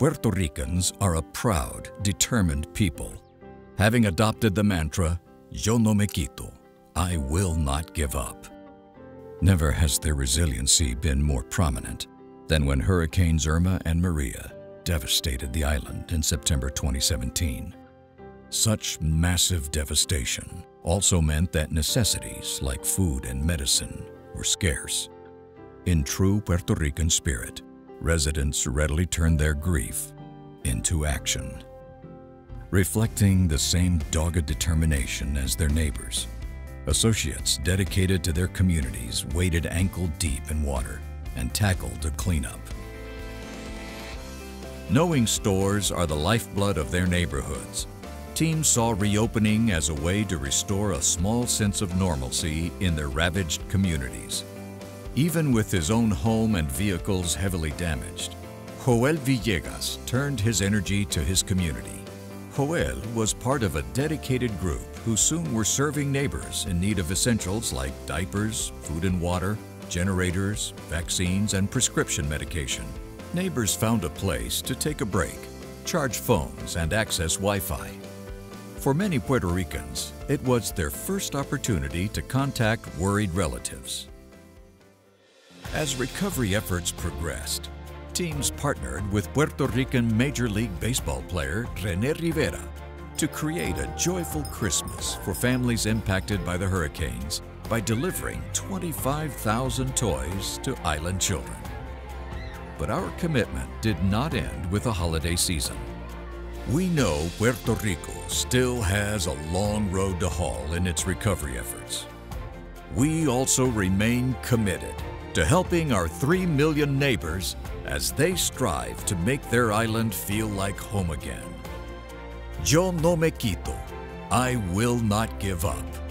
Puerto Ricans are a proud, determined people, having adopted the mantra, Yo no me quito, I will not give up. Never has their resiliency been more prominent than when Hurricanes Irma and Maria devastated the island in September 2017. Such massive devastation also meant that necessities like food and medicine were scarce. In true Puerto Rican spirit, residents readily turned their grief into action. Reflecting the same dogged determination as their neighbors, associates dedicated to their communities waded ankle deep in water and tackled the cleanup. Knowing stores are the lifeblood of their neighborhoods, teams saw reopening as a way to restore a small sense of normalcy in their ravaged communities. Even with his own home and vehicles heavily damaged, Joel Villegas turned his energy to his community. Joel was part of a dedicated group who soon were serving neighbors in need of essentials like diapers, food and water, generators, vaccines, and prescription medication. Neighbors found a place to take a break, charge phones, and access Wi-Fi. For many Puerto Ricans, it was their first opportunity to contact worried relatives. As recovery efforts progressed, teams partnered with Puerto Rican Major League Baseball player Rene Rivera to create a joyful Christmas for families impacted by the hurricanes by delivering 25,000 toys to island children. But our commitment did not end with the holiday season. We know Puerto Rico still has a long road to haul in its recovery efforts. We also remain committed to helping our 3 million neighbors as they strive to make their island feel like home again. Yo no me quito. I will not give up.